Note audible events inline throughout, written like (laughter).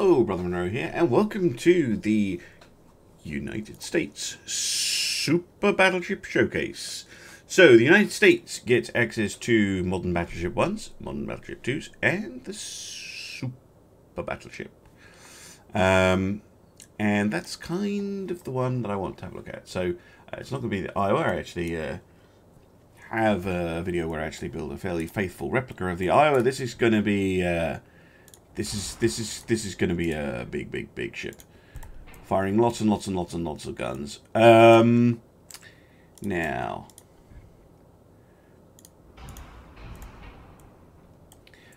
Hello, Brother Munro here, and welcome to the United States Super Battleship Showcase. So, the United States gets access to modern Battleship 1s, modern Battleship 2s, and the Super Battleship. Um, and that's kind of the one that I want to have a look at. So, uh, it's not going to be the Iowa, I actually uh, have a video where I actually build a fairly faithful replica of the Iowa. This is going to be... Uh, this is this is this is going to be a big, big, big ship, firing lots and lots and lots and lots of guns. Um, now,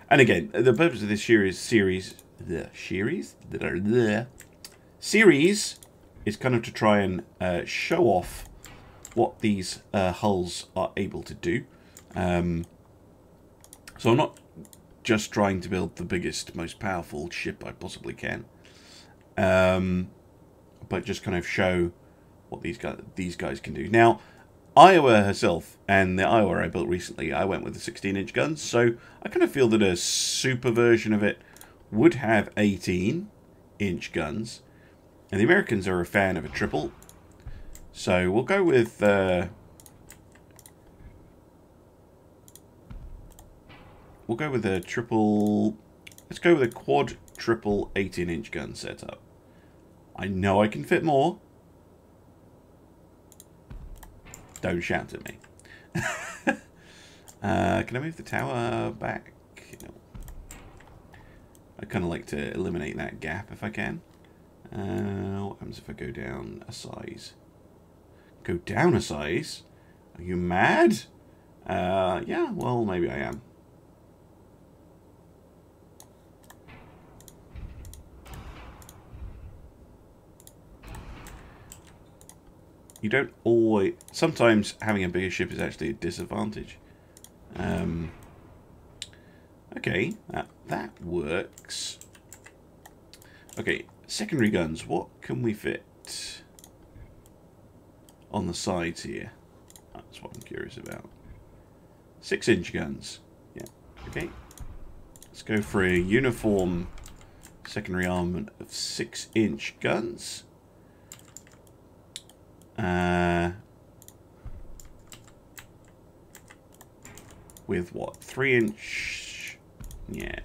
and again, the purpose of this series series the series that are the series is kind of to try and uh, show off what these uh, hulls are able to do. Um, so I'm not just trying to build the biggest, most powerful ship I possibly can. Um, but just kind of show what these guys these guys can do. Now, Iowa herself and the Iowa I built recently, I went with the 16-inch guns, so I kind of feel that a super version of it would have 18-inch guns, and the Americans are a fan of a triple, so we'll go with uh, We'll go with a triple... Let's go with a quad triple 18-inch gun setup. I know I can fit more. Don't shout at me. (laughs) uh, can I move the tower back? No. I kind of like to eliminate that gap if I can. Uh, what happens if I go down a size? Go down a size? Are you mad? Uh, yeah, well, maybe I am. You don't always... Sometimes having a bigger ship is actually a disadvantage. Um, okay, that, that works. Okay, secondary guns. What can we fit on the sides here? That's what I'm curious about. Six-inch guns. Yeah, okay. Let's go for a uniform secondary armament of six-inch guns. Uh, with what? Three inch... Yeah.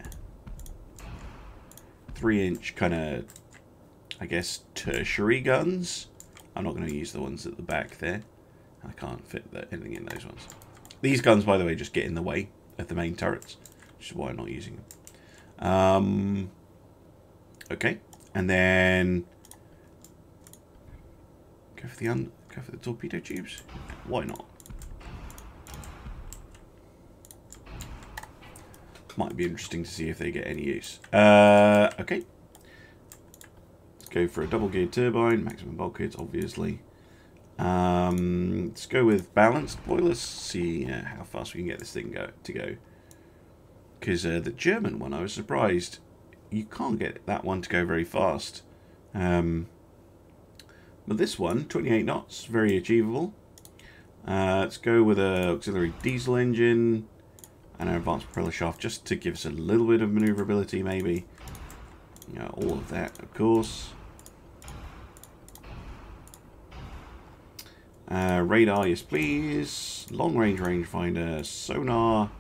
Three inch kind of, I guess, tertiary guns. I'm not going to use the ones at the back there. I can't fit anything in those ones. These guns, by the way, just get in the way of the main turrets, which is why I'm not using them. Um, okay, and then Go for the un go for the torpedo tubes. Why not? Might be interesting to see if they get any use. Uh, okay. Let's go for a double geared turbine, maximum bulkheads, obviously. Um, let's go with balanced boilers. See uh, how fast we can get this thing go to go. Because uh, the German one, I was surprised. You can't get that one to go very fast. Um, but this one, 28 knots, very achievable. Uh, let's go with a auxiliary diesel engine and an advanced propeller shaft just to give us a little bit of maneuverability maybe. You know, all of that, of course. Uh, radar, yes please. Long range rangefinder, sonar,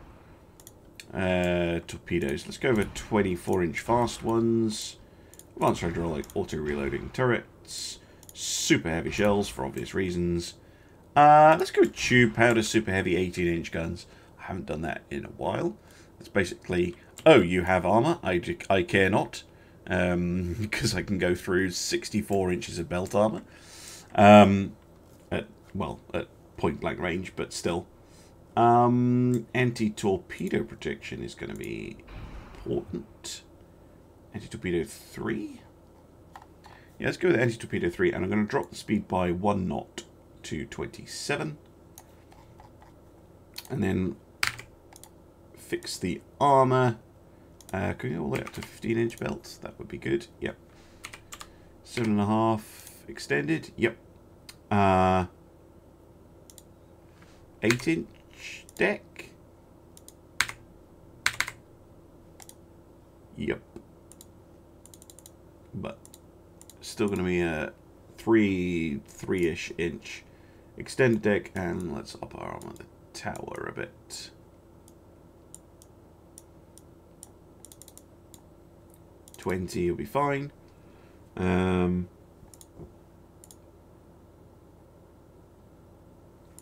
uh, torpedoes. Let's go over 24 inch fast ones. Advanced hydraulic auto reloading turrets super heavy shells for obvious reasons. Uh, let's go with tube powder super heavy 18 inch guns. I haven't done that in a while. It's basically, oh, you have armor? I, I care not. Um, (laughs) because I can go through 64 inches of belt armor. Um, at, well, at point blank range, but still. Um, Anti-torpedo protection is going to be important. Anti-torpedo 3? Yeah, let's go with anti-torpedo 3, and I'm going to drop the speed by 1 knot to 27. And then fix the armour. Uh, can we go all the way up to 15 inch belts? That would be good. Yep. Seven and a half extended. Yep. Uh, eight inch deck. Yep. Still going to be a three, three-ish inch extended deck, and let's up our on the tower a bit. Twenty will be fine. Um,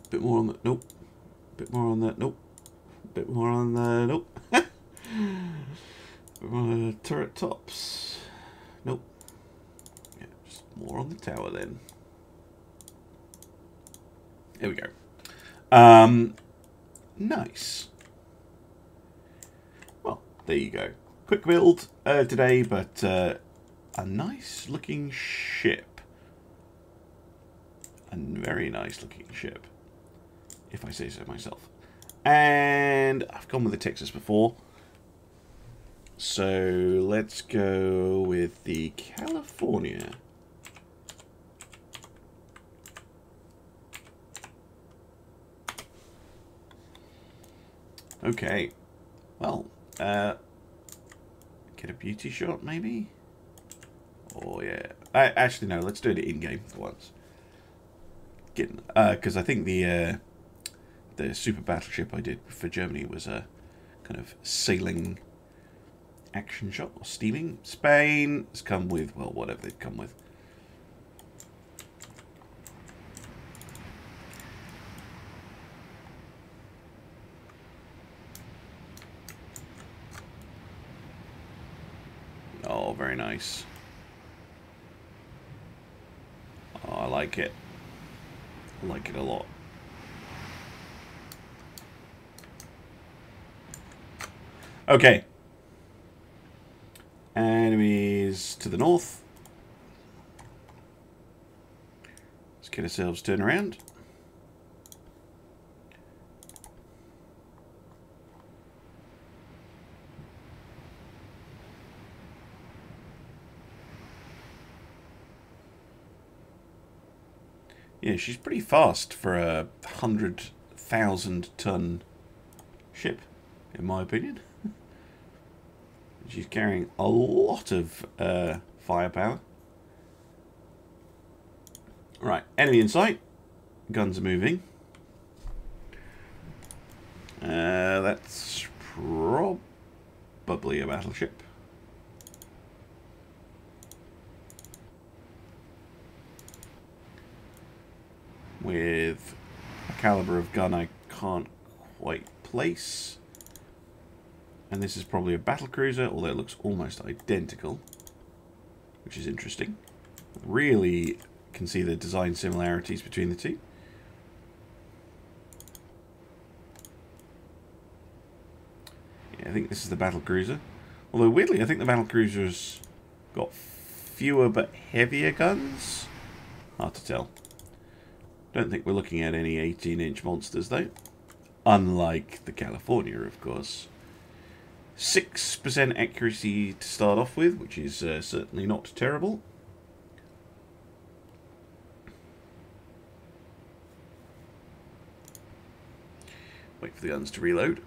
bit more on that. Nope. A bit more on that. Nope. A bit more on the. Nope. uh, (laughs) turret tops. Nope. More on the tower then. There we go. Um, nice. Well, there you go. Quick build uh, today, but uh, a nice looking ship. A very nice looking ship, if I say so myself. And I've gone with the Texas before. So let's go with the California. Okay. Well, uh, get a beauty shot maybe? Oh yeah. Uh, actually no, let's do it in-game for once. Getting, uh, because I think the, uh, the super battleship I did for Germany was a kind of sailing action shot or steaming. Spain has come with, well, whatever they've come with. Oh, very nice. Oh, I like it. I like it a lot. Okay. Enemies to the north. Let's get ourselves turned around. Yeah, she's pretty fast for a hundred thousand ton ship, in my opinion. (laughs) She's carrying a lot of uh, firepower. Right, enemy in sight. Guns are moving. Uh, that's probably a battleship. With a caliber of gun I can't quite place. And this is probably a battle cruiser, although it looks almost identical, which is interesting. Really can see the design similarities between the two. Yeah, I think this is the battle cruiser. Although weirdly, I think the battle cruiser's got fewer but heavier guns. Hard to tell. Don't think we're looking at any 18-inch monsters, though. Unlike the California, of course. 6% accuracy to start off with, which is uh, certainly not terrible. Wait for the guns to reload.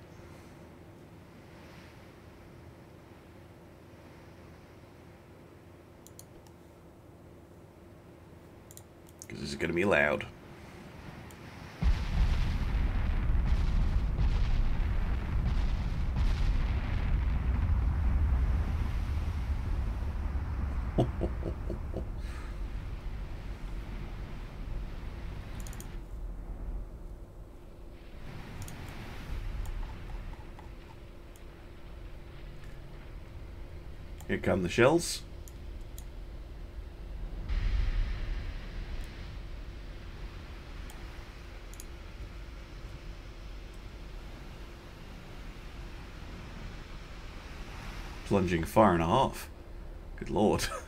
Because this is going to be loud. Come the shells. Plunging fire and a half. Good lord. (laughs)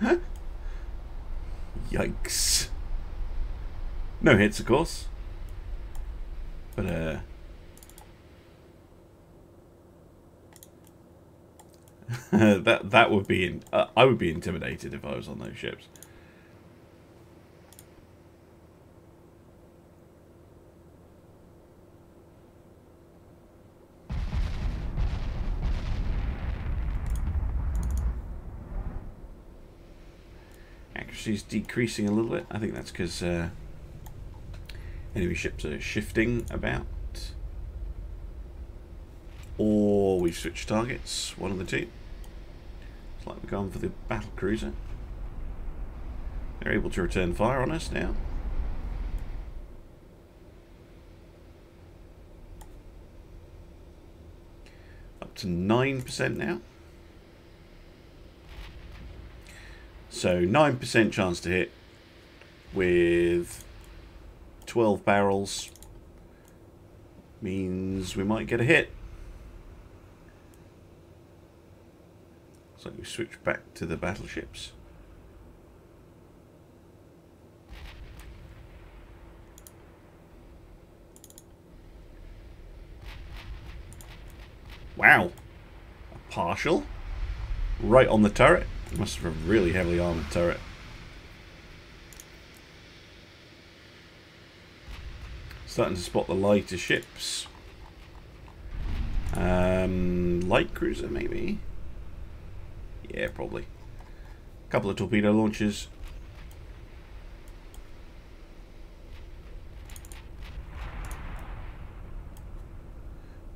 (laughs) Yikes. No hits, of course. But, uh... (laughs) that that would be in, uh, I would be intimidated if I was on those ships. Is decreasing a little bit. I think that's because uh, enemy ships are shifting about. Or we've switched targets, one of the two. It's like we're going for the battle cruiser. They're able to return fire on us now. Up to 9% now. So 9% chance to hit with 12 barrels means we might get a hit. So we switch back to the battleships. Wow. A partial. Right on the turret. Must have a really heavily armoured turret. Starting to spot the lighter ships. Um, light cruiser, maybe? Yeah, probably. A couple of torpedo launchers.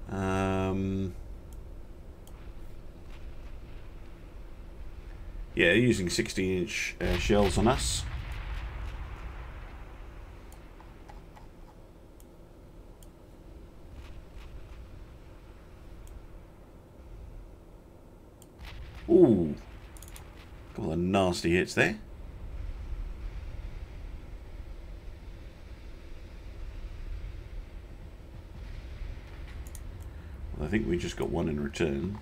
Um, yeah, using 16 inch uh, shells on us. Ooh. Couple of nasty hits there. I think we just got one in return.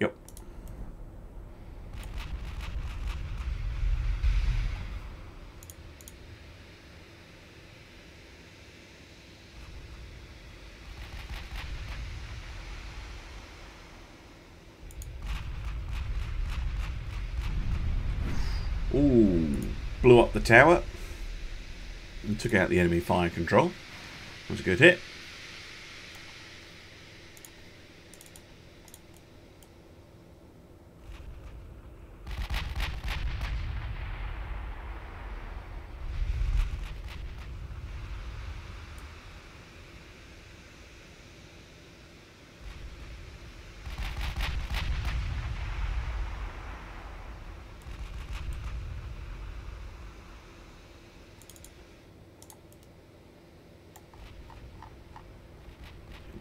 Yep. Ooh, blew up the tower and took out the enemy fire control. That was a good hit.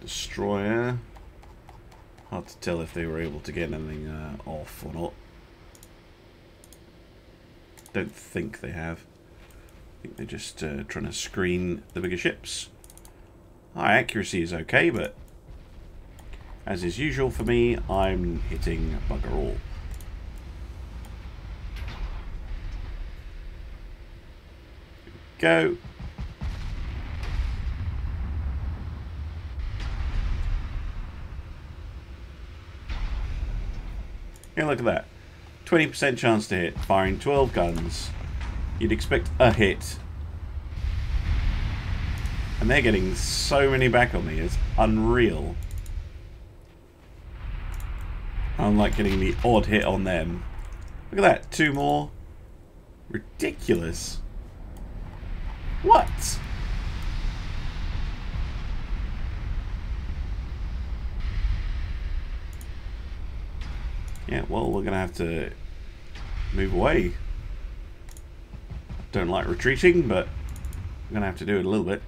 Destroyer. Hard to tell if they were able to get anything uh, off or not. Don't think they have. I think they're just uh, trying to screen the bigger ships. Our accuracy is okay, but as is usual for me, I'm hitting bugger all. Go. Yeah, look at that. 20% chance to hit, firing 12 guns. You'd expect a hit. And they're getting so many back on me, it's unreal. I'm like getting the odd hit on them. Look at that, two more. Ridiculous. What? Yeah, well, we're going to have to move away. Don't like retreating, but I'm going to have to do it a little bit.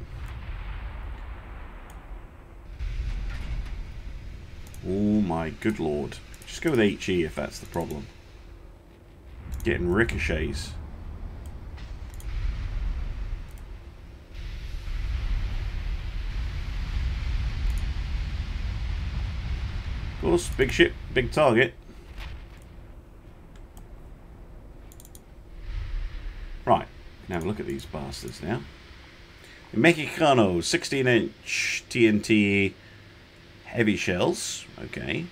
Oh my good lord. Just go with HE if that's the problem. Getting ricochets. Of course, big ship, big target. Right, a look at these bastards now. Mexicano, 16 inch TNT heavy shells. Okay.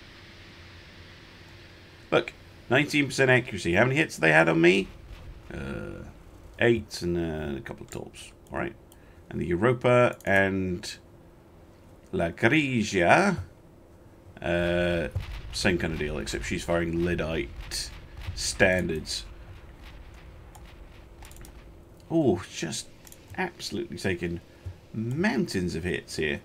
Look, 19% accuracy. How many hits they had on me? Uh, eight and uh, a couple of torps. Alright. And the Europa and La Grigia. Uh, same kind of deal, except she's firing Lyddite standards. Oh, just absolutely taking mountains of hits here.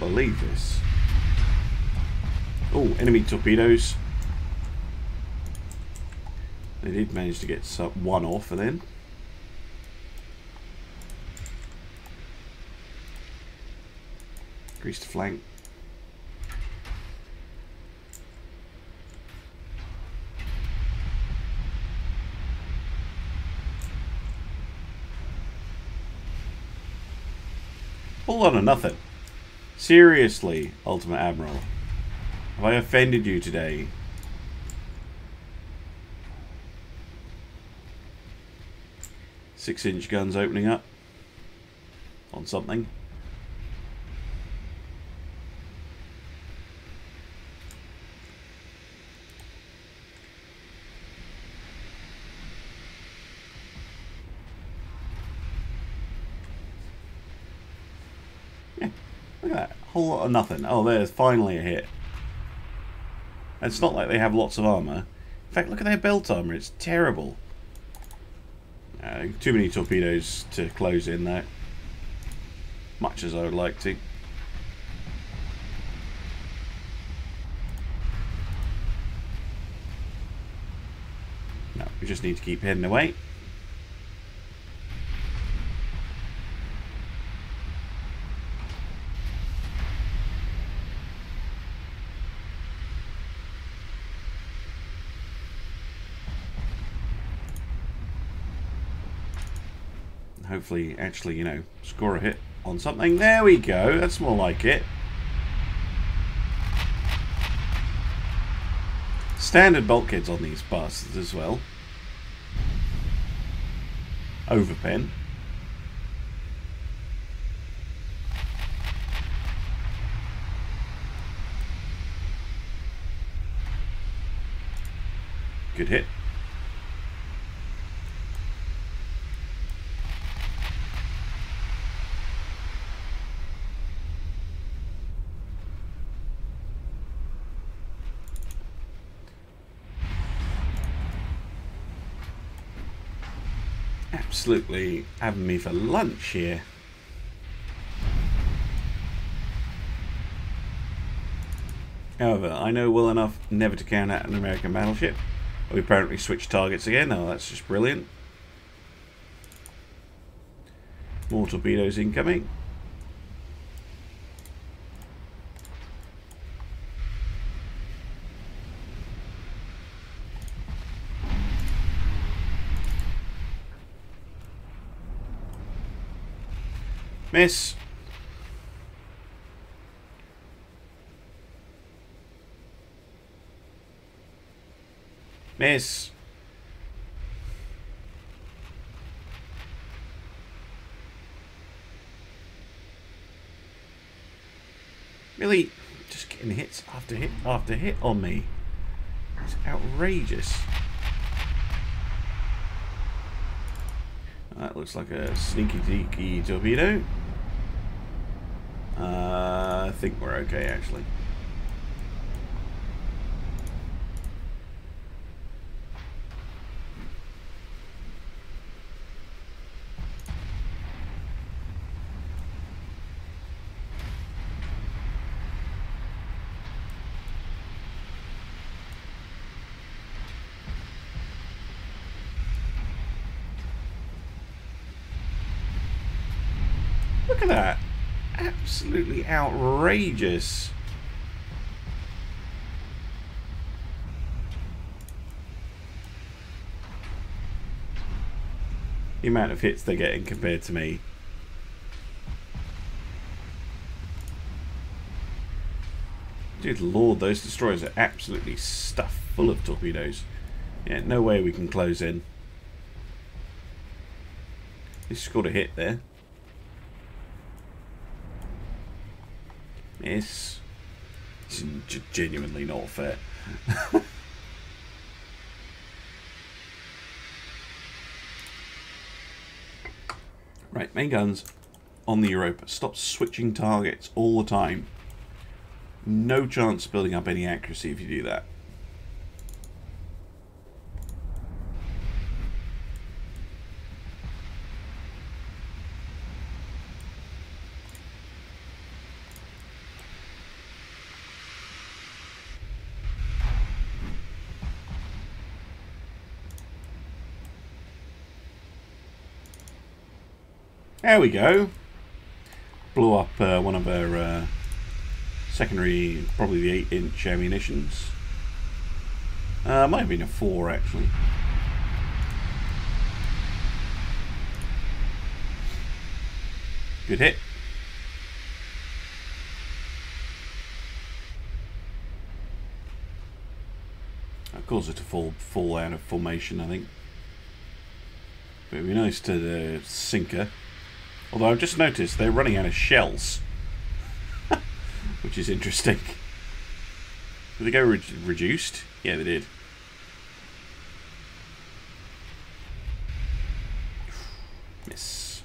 Believe this. Oh, enemy torpedoes. They did manage to get one off and then. Greased flank. All on a nothing. Seriously, Ultimate Admiral. Have I offended you today? Six inch guns opening up on something. Whole lot of nothing. Oh, there's finally a hit. it's not like they have lots of armour. In fact, look at their belt armour. It's terrible. Uh, too many torpedoes to close in there. Much as I would like to. No, we just need to keep heading away. Hopefully actually, you know, score a hit on something. There we go. That's more like it. Standard bulkheads on these bastards as well. Overpen. Good hit. Absolutely having me for lunch here. However, I know well enough never to count out an American battleship. We apparently switched targets again. Oh, that's just brilliant. More torpedoes incoming. Miss. Miss. Really, just getting hits after hit after hit on me. It's outrageous. That looks like a sneaky deaky torpedo. Uh, I think we're okay, actually. outrageous. The amount of hits they're getting compared to me. Dude, lord, those destroyers are absolutely stuffed full of torpedoes. Yeah, no way we can close in. He scored a hit there. Miss. It's genuinely not fair. (laughs) right, main guns on the Europa. Stop switching targets all the time. No chance of building up any accuracy if you do that. There we go. Blew up uh, one of our uh, secondary, probably the 8 inch ammunitions. Uh, might have been a 4 actually. Good hit. That caused it to fall, fall out of formation, I think. But it'd be nice to uh, sink her. Although I've just noticed they're running out of shells. (laughs) Which is interesting. Did they go re reduced? Yeah, they did. Miss.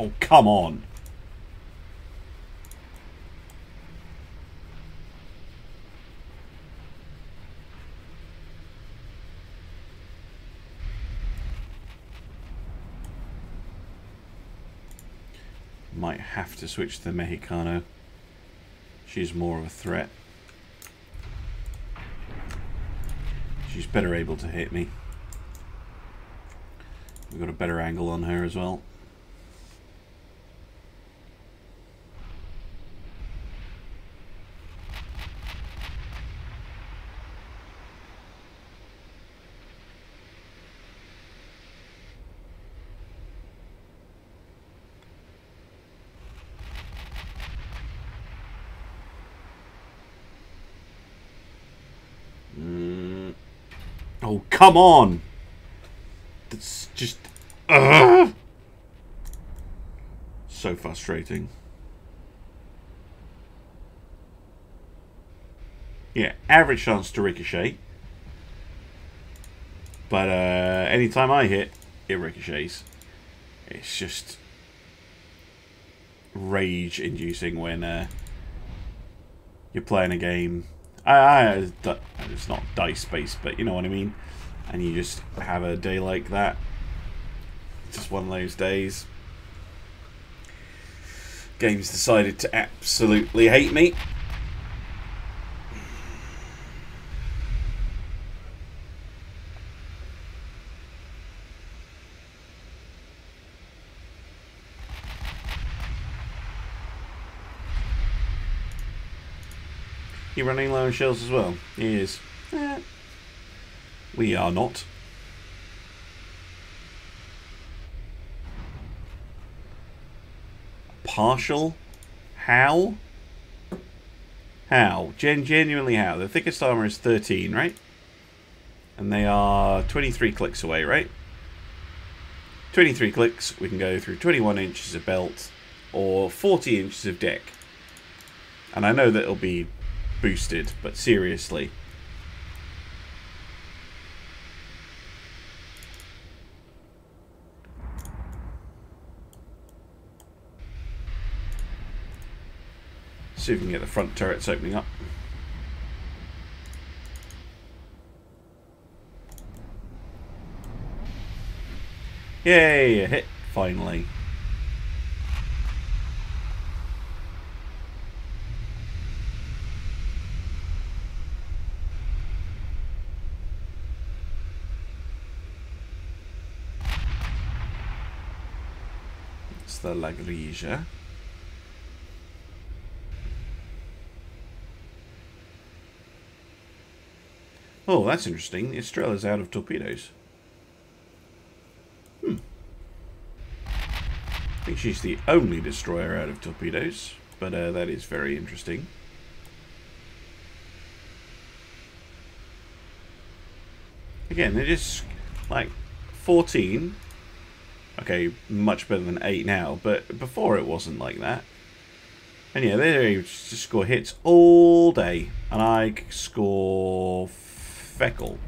Oh, come on. might have to switch to the Mexicano. She's more of a threat. She's better able to hit me. We've got a better angle on her as well. Come on! That's just... Uh, so frustrating. Yeah, average chance to ricochet. But uh, anytime I hit, it ricochets. It's just rage-inducing when uh, you're playing a game. I, I, it's not dice-based, but you know what I mean and you just have a day like that. Just one of those days. Games decided to absolutely hate me. You running low on shells as well? He is. Eh. We are not. Partial? How? How? Gen genuinely how? The thickest armor is 13, right? And they are 23 clicks away, right? 23 clicks, we can go through 21 inches of belt or 40 inches of deck. And I know that it'll be boosted, but seriously. See if we can get the front turrets opening up. Yay, a hit, finally. The La. Oh, that's interesting. The Estrella's out of torpedoes. Hmm. I think she's the only destroyer out of torpedoes, but uh, that is very interesting. Again, they're just like 14. Okay, much better than 8 now, but before it wasn't like that. And yeah, they just score hits all day, and I score feckle.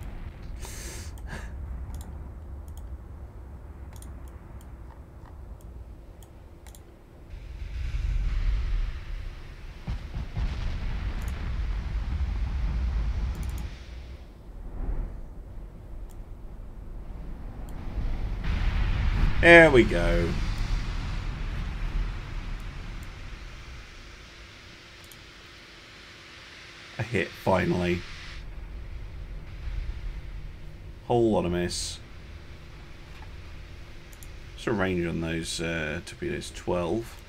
There we go. A hit, finally. Whole lot of miss. What's range on those uh, torpedoes? 12.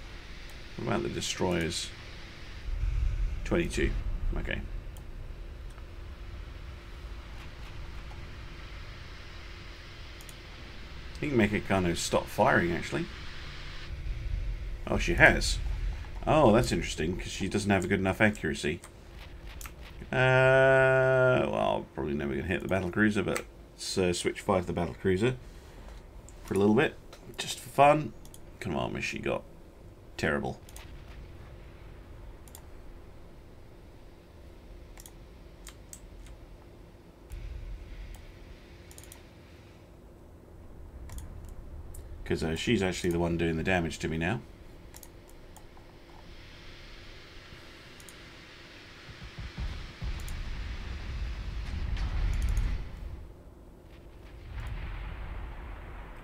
What about the destroyers? 22. Okay. You can make it kind of stop firing, actually. Oh, she has. Oh, that's interesting, because she doesn't have a good enough accuracy. Uh, well, probably never going to hit the battle cruiser, but let's uh, switch fire to the battle cruiser for a little bit, just for fun. Come on, she got terrible. Because uh, she's actually the one doing the damage to me now.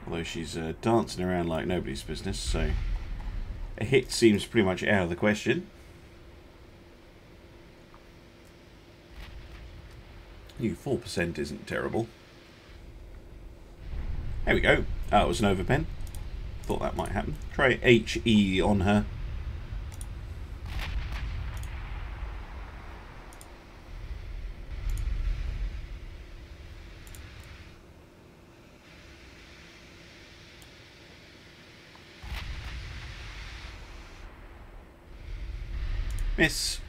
Although she's uh, dancing around like nobody's business, so a hit seems pretty much out of the question. You 4% isn't terrible. There we go. Oh, it was an overpen. Thought that might happen. Try HE on her. Miss.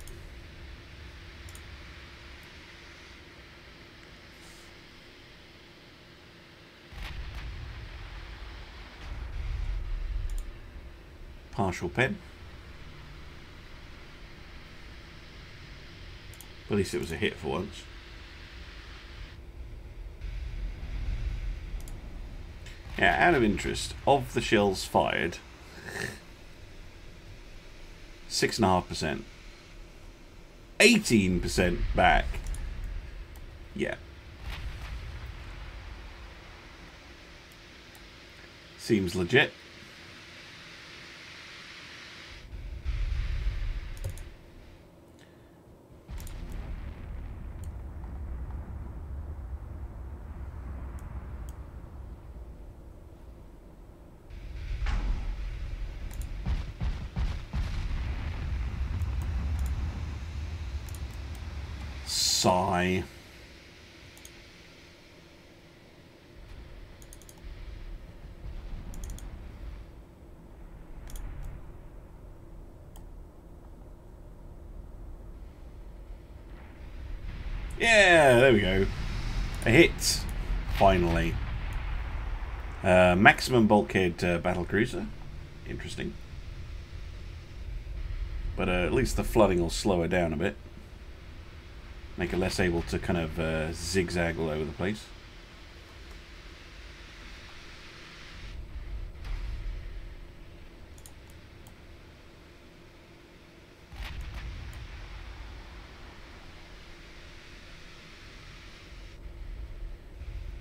Partial pen. At least it was a hit for once. Yeah, out of interest, of the shells fired, six and a half percent, eighteen percent back. Yeah. Seems legit. Sigh. Yeah, there we go. A hit, finally. Uh, maximum bulkhead uh, battle cruiser. Interesting. But uh, at least the flooding will slow her down a bit make it less able to kind of uh, zigzag all over the place.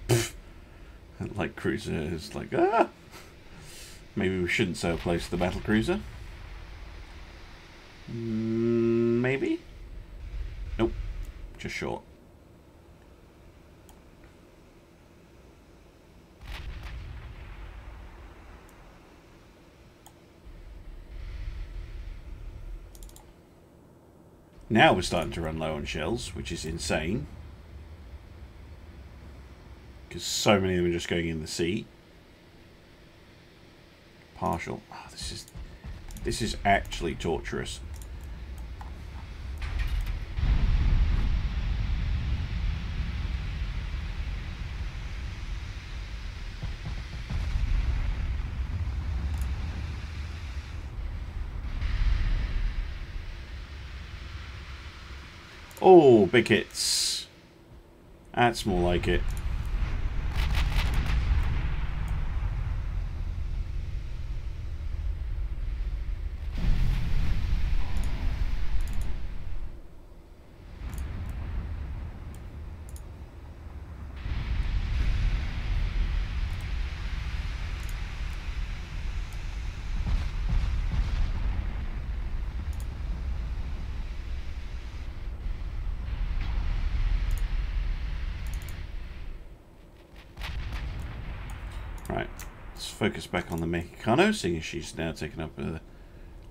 (laughs) like cruiser is like ah! Maybe we shouldn't so place the battle cruiser. Mm, maybe nope just short. Now we're starting to run low on shells, which is insane. Because so many of them are just going in the sea. Partial. Oh, this is this is actually torturous. Hits. That's more like it. Right, let's focus back on the Mexicano, seeing as she's now taken up a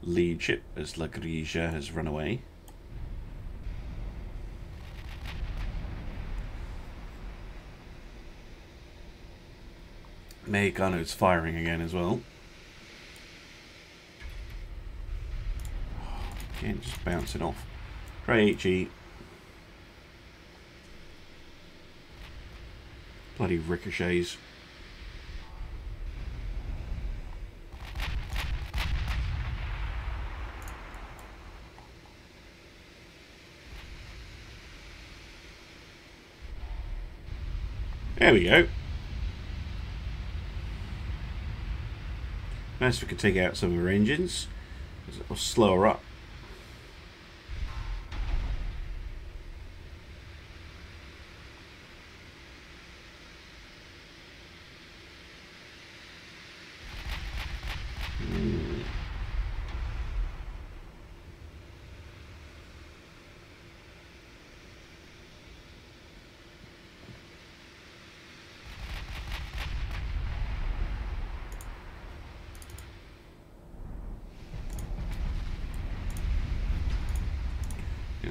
lead ship as La Grija has run away. Mexicano's firing again as well. Again, just bouncing off. Try HE. Bloody ricochets. There we go. Nice if we could take out some of our engines. It'll slow her up.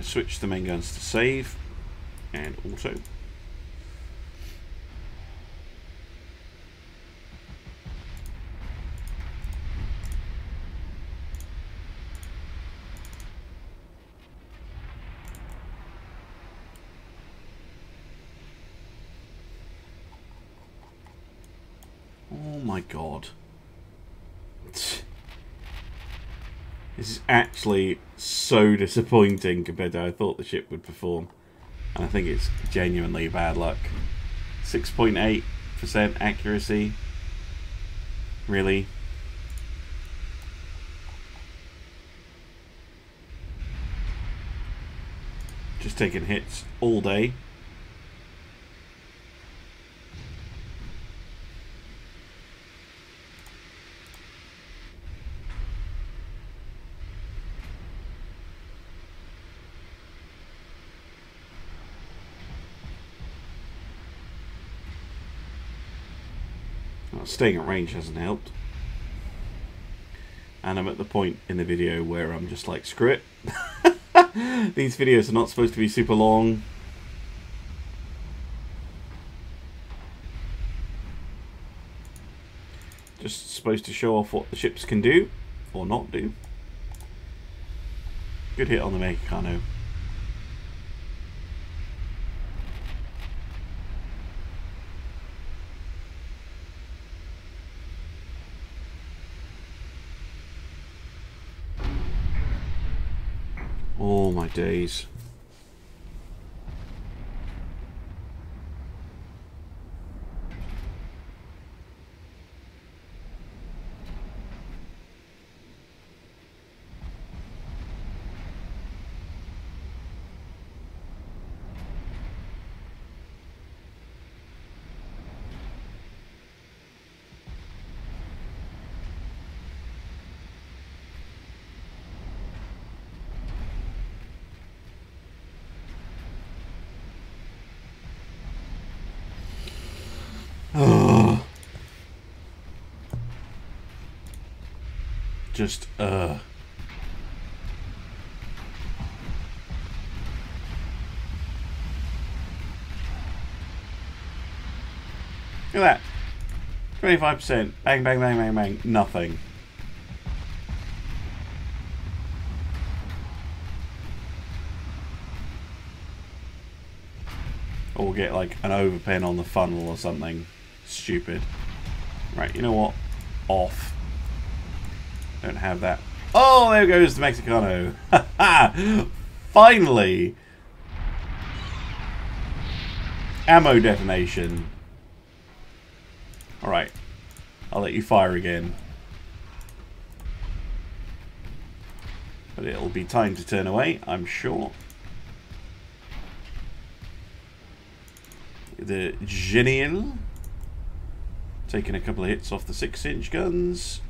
Switch the main guns to save and auto. Oh my god. This is actually so disappointing compared to how I thought the ship would perform. And I think it's genuinely bad luck. 6.8% accuracy. Really? Just taking hits all day. Staying at range hasn't helped. And I'm at the point in the video where I'm just like, screw it. (laughs) These videos are not supposed to be super long. Just supposed to show off what the ships can do, or not do. Good hit on the Mexicano. Oh my days. Oh. Just, uh. Look at that. 25%. Bang, bang, bang, bang, bang. Nothing. Or get like an overpen on the funnel or something. Stupid. Right, you know what? Off. Don't have that. Oh, there goes the Mexicano. (laughs) Finally! Ammo detonation. Alright. I'll let you fire again. But it'll be time to turn away, I'm sure. The Genial. Taking a couple of hits off the 6-inch guns.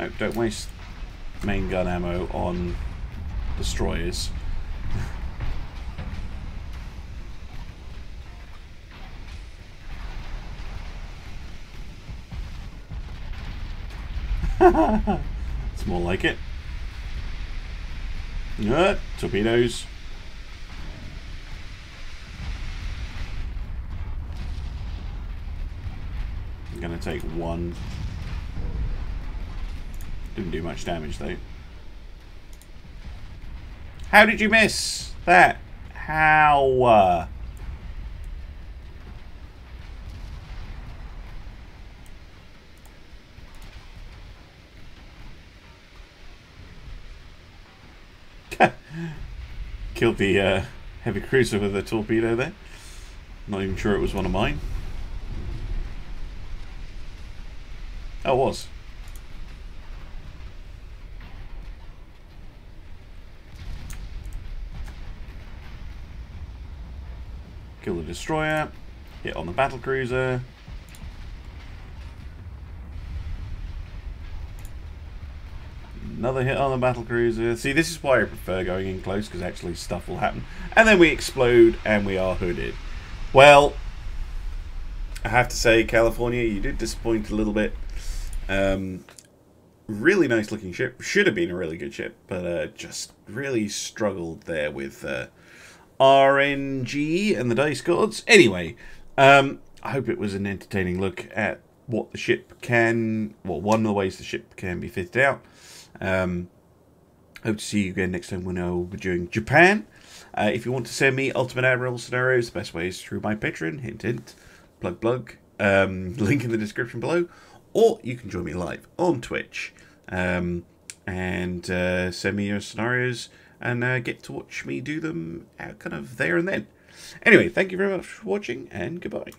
No, don't waste main gun ammo on destroyers. (laughs) it's more like it. Uh, torpedoes. I'm gonna take one didn't do much damage though. How did you miss that? How? Uh... (laughs) Killed the uh, heavy cruiser with a torpedo there. Not even sure it was one of mine. Oh, it was. Destroyer. Hit on the battle cruiser. Another hit on the battle cruiser. See, this is why I prefer going in close, because actually stuff will happen. And then we explode, and we are hooded. Well, I have to say, California, you did disappoint a little bit. Um, really nice looking ship. Should have been a really good ship, but uh, just really struggled there with uh, RNG and the dice gods. Anyway, um, I hope it was an entertaining look at what the ship can, well, one of the ways the ship can be fitted out. Um, hope to see you again next time when I'll be doing Japan. Uh, if you want to send me Ultimate Admiral scenarios, the best way is through my Patreon, hint hint, plug plug, um, (laughs) link in the description below, or you can join me live on Twitch um, and uh, send me your scenarios and uh, get to watch me do them kind of there and then. Anyway, thank you very much for watching, and goodbye.